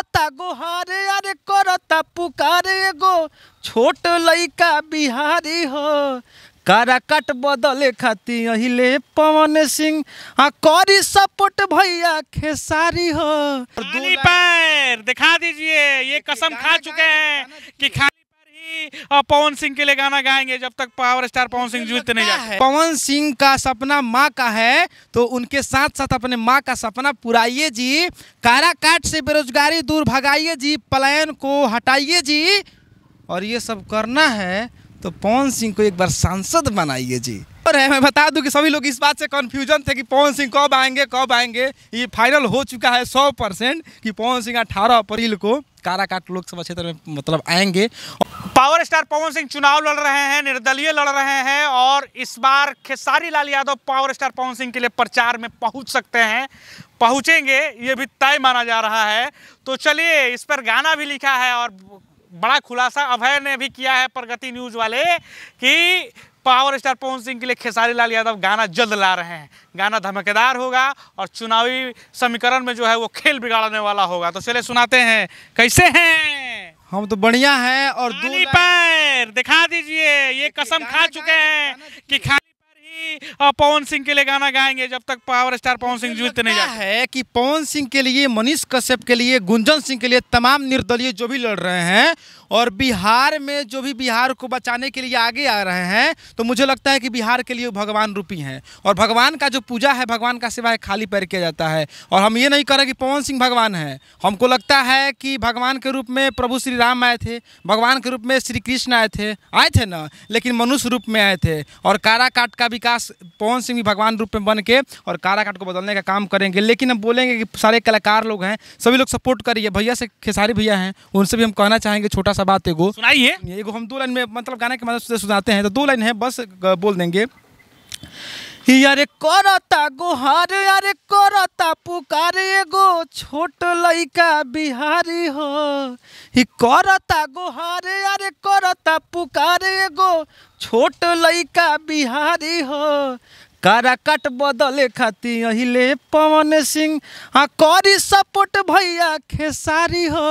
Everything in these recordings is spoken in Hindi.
करता गोहारे अरे करता पुकारे एगो। छोट लइका बिहारी हो काराकट बदले खाती अहिले पवन सिंह। आ करी सपोर्ट भैया खेसारी हो। पैर दिखा दीजिए ये कसम खा चुके हैं कि अ, पवन सिंह के लिए गाना गाएँगे जब तक पावर स्टार पवन सिंह जीवित नहीं जाते। पवन सिंह का सपना माँ का है तो उनके साथ साथ अपने माँ का सपना पुराइए जी। काराकाट से बेरोजगारी दूर भगाइए जी पलायन को हटाइए जी। और ये सब करना है तो पवन सिंह को एक बार सांसद बनाइए जी। और है मैं बता दूँ कि सभी लोग इस बात से कंफ्यूजन थे कि पवन सिंह कब आएँगे कब आएँगे। ये फाइनल हो चुका है सौ परसेंट कि पवन सिंह अठारह अप्रैल को काराकाट लोकसभा क्षेत्र में मतलब आएँगे। पावर स्टार पवन सिंह चुनाव लड़ रहे हैं, निर्दलीय लड़ रहे हैं और इस बार खेसारी लाल यादव पावर स्टार पवन सिंह के लिए प्रचार में पहुँच सकते हैं, पहुँचेंगे, ये भी तय माना जा रहा है। तो चलिए, इस पर गाना भी लिखा है और बड़ा खुलासा अभय ने भी किया है प्रगति न्यूज़ वाले कि पावर स्टार पवन सिंह के लिए खेसारी लाल यादव गाना जल्द ला रहे हैं। गाना धमाकेदार होगा और चुनावी समीकरण में जो है वो खेल बिगाड़ने वाला होगा। तो चलिए सुनाते हैं, कैसे हैं? हम तो बढ़िया है और दो खाली पैर दिखा दीजिए ये कसम खा चुके हैं कि अ, पवन सिंह के लिए गाना गाएँगे जब तक पावर स्टार पवन सिंह जीवित नहीं जाते। है कि पवन सिंह के लिए मनीष कश्यप के लिए गुंजन सिंह के लिए तमाम निर्दलीय जो भी लड़ रहे हैं और बिहार में जो भी बिहार को बचाने के लिए आगे आ रहे हैं तो मुझे लगता है कि बिहार के लिए भगवान रूपी हैं। और भगवान का जो पूजा है भगवान का सेवा है खाली पैर किया जाता है। और हम ये नहीं कह रहे कि पवन सिंह भगवान है। हमको लगता है कि भगवान के रूप में प्रभु श्री राम आए थे भगवान के रूप में श्री कृष्ण आए थे आए थे ना लेकिन मनुष्य रूप में आए थे। और काराकाट का विकास पवन सिंह भी भगवान रूप में बन के और काराकाट को बदलने का काम करेंगे। लेकिन हम बोलेंगे कि सारे कलाकार लोग हैं सभी लोग सपोर्ट करिए। भैया से खेसारी भैया हैं उनसे भी हम कहना चाहेंगे छोटा सा बात एगो। सुनाइए। एगो हम दो लाइन में मतलब गाने के मदद से सुनाते हैं तो दो लाइन है बस बोल देंगे। यारे करता गोहार यारे करता पुकार एगो छोट लइका बिहारी हो। ही करता गोहार यारे करता पुकार एगो छोट लइका बिहारी हो। काराकाट बदले खाती अहिले पवन सिंह। हाँ करी सपोर्ट भैया खेसारी हो।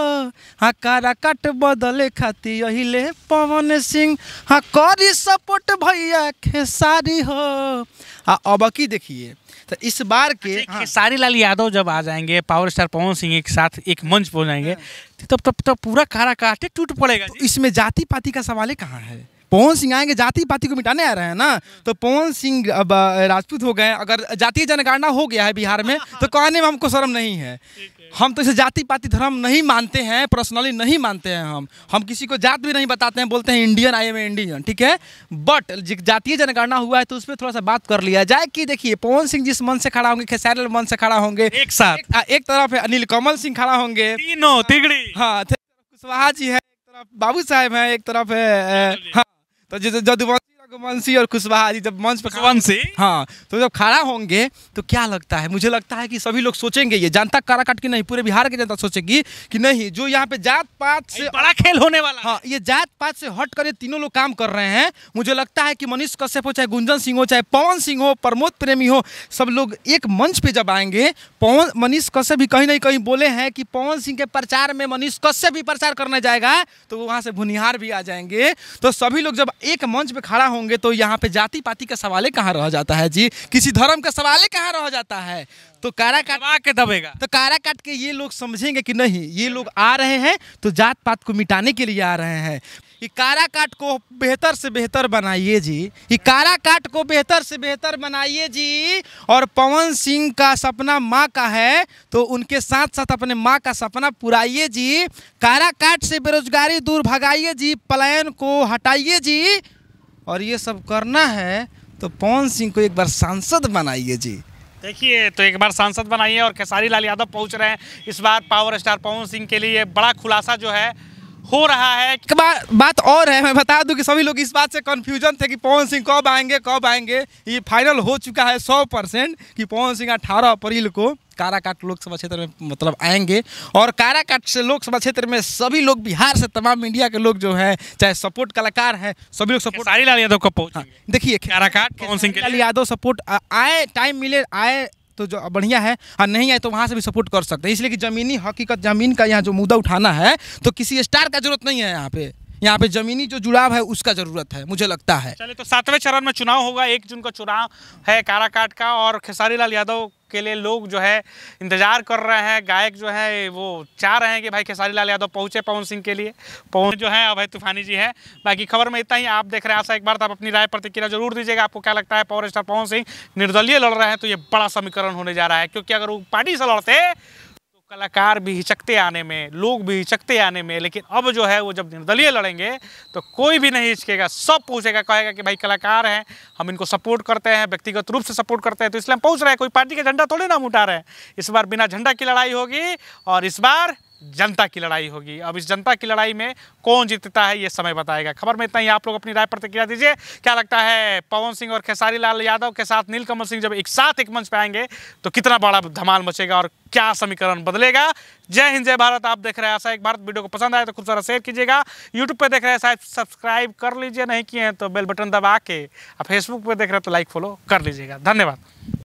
हाँ काराकाट बदले खाती अहिले पवन सिंह। हाँ करी सपोर्ट भैया खेसारी हो। हाँ अब की देखिए तो इस बार के हाँ, खेसारी लाल यादव जब आ जाएँगे पावर स्टार पवन सिंह एक साथ एक मंच पर हो जाएँगे तब तब तब पूरा कारा काटे टूट पड़ेगा जी। इसमें जाति पाति का सवाल ही कहाँ है? पवन सिंह आएँगे जाति पाति को मिटाने आ रहे हैं ना? तो पवन सिंह अब राजपूत हो गए। अगर जातीय जनगणना हो गया है बिहार में तो कहने में हमको शर्म नहीं है। हम तो इसे जाति पाति धर्म नहीं मानते हैं पर्सनली नहीं मानते हैं हम। हम किसी को जात भी नहीं बताते हैं बोलते हैं इंडियन आई एम इंडियन ठीक है? बट जातीय जनगणना हुआ है तो उस पर थोड़ा सा बात कर लिया जाए कि देखिए पवन सिंह जिस मन से खड़ा होंगे खेसारी मन से खड़ा होंगे एक साथ। एक, आ, एक तरफ़ है अनिल कमल सिंह खड़ा होंगे। तीनों तिगड़ी। हाँ कुशवाहा जी है एक तरफ़ बाबू साहब है एक तरफ़ है हाँ। तो जदुवंशी रघुवंशी और कुशवाहा जी जब मंच पर खड़ा- वंशी हाँ तो जब खड़ा होंगे तो क्या लगता है? मुझे लगता है कि सभी लोग सोचेंगे ये। जनता काराकाट की नहीं पूरे बिहार की जनता सोचेगी कि नहीं जो यहाँ पे जात पात से बड़ा खेल होने वाला हाँ। ये जात पात से हट कर ये तीनों लोग काम कर रहे हैं। मुझे लगता है कि मनीष कश्यप हो चाहे गुंजन सिंह हो चाहे पवन सिंह हो प्रमोद प्रेमी हो सब लोग एक मंच पे जब आएँगे पवन मनीष कश्यप भी कहीं ना कहीं बोले हैं कि पवन सिंह के प्रचार में मनीष कश्यप भी प्रचार करने जाएगा तो वहाँ से भुनिहार भी आ जाएँगे। तो सभी लोग जब एक मंच पे खड़ा होंगे तो यहाँ पे जाति पाति का सवाल कहाँ रह जाता है? जी किसी धर्म का सवाल कहाँ रह जाता है? तो काराकाट दबा के दबेगा। तो कारा काट के ये लोग समझेंगे कि नहीं ये लोग आ रहे हैं तो जात पात को मिटाने के लिए आ रहे हैं। ये कारा काट को बेहतर से बेहतर बनाइए जी ये कारा काट को बेहतर से बेहतर बनाइए जी। और पवन सिंह का सपना माँ का है तो उनके साथ साथ अपने माँ का सपना पुराइए जी। कारा काट से बेरोजगारी दूर भगाइए जी पलायन को हटाइए जी। और ये सब करना है तो पवन सिंह को एक बार सांसद बनाइए जी। देखिए तो एक बार सांसद बनाइए और खेसारी लाल यादव पहुँच रहे हैं। इस बार पावर स्टार पवन सिंह के लिए बड़ा खुलासा जो है हो रहा है। एक बात और है मैं बता दूँ कि सभी लोग इस बात से कंफ्यूजन थे कि पवन सिंह कब आएँगे कब आएँगे। ये फाइनल हो चुका है सौ परसेंट कि पवन सिंह अठारह अप्रैल को काराकाट लोकसभा क्षेत्र में मतलब आएँगे। और काराकाट से लोकसभा क्षेत्र में सभी लोग बिहार से तमाम इंडिया के लोग जो है चाहे सपोर्ट कलाकार हैं सभी लोग सपोर्ट खेसारी लाल यादव कब पहुँचे देखिए काराकाट पवन सिंह लाल यादव सपोर्ट आए टाइम मिले आए तो जो बढ़िया है। और नहीं आए तो वहाँ से भी सपोर्ट कर सकते हैं। इसलिए कि ज़मीनी हकीकत, ज़मीन का यहाँ जो मुद्दा उठाना है तो किसी स्टार का ज़रूरत नहीं है यहाँ पे। यहाँ पे ज़मीनी जो जुड़ाव है, उसका ज़रूरत है, मुझे लगता है। चलिए तो सातवें चरण में चुनाव होगा, एक जून का चुनाव है काराकाट का, और खेसारी लाल यादव के लिए लोग जो है इंतज़ार कर रहे हैं, गायक जो है, वो चाह रहे हैं कि भाई खेसारी लाल यादव पहुँचे पवन सिंह के लिए। पवन जो है, अभय तूफानी जी है। बाकी खबर में इतना ही, आप देख रहे हैं, आशा, एक बार तो आप अपनी राय प्रतिक्रिया ज़रूर दीजिएगा। आपको क्या लगता है, पावर स्टार पवन सिंह निर्दलीय लड़ रहे हैं तो ये बड़ा समीकरण होने जा रहा है, क्योंकि अगर वो पार्टी से लड़ते कलाकार भी हिचकते आने में, लोग भी हिचकते आने में, लेकिन अब जो है वो जब निर्दलीय लड़ेंगे तो कोई भी नहीं हिचकेगा। सब पूछेगा, कहेगा कि भाई कलाकार हैं, हम इनको सपोर्ट करते हैं, व्यक्तिगत रूप से सपोर्ट करते हैं तो इसलिए हम पहुँच रहे हैं, कोई पार्टी का झंडा थोड़े ना हम उठा रहे हैं। इस बार बिना झंडा की लड़ाई होगी और इस बार जनता की लड़ाई होगी। अब इस जनता की लड़ाई में कौन जीतता है, ये समय बताएगा। खबर में इतना ही, आप लोग अपनी राय प्रतिक्रिया दीजिए। क्या लगता है, पवन सिंह और खेसारी लाल यादव के साथ नीलकमल सिंह जब एक साथ एक मंच पे आएँगे तो कितना बड़ा धमाल मचेगा और क्या समीकरण बदलेगा? जय हिंद, जय भारत। आप देख रहे हैं ऐसा एक भारत। वीडियो को पसंद आए तो खूब सारा शेयर कीजिएगा। यूट्यूब पर देख रहे हैं, शायद सब्सक्राइब कर लीजिए। नहीं किए हैं तो बेल बटन दबा के और फेसबुक पर देख रहे हैं तो लाइक फॉलो कर लीजिएगा। धन्यवाद।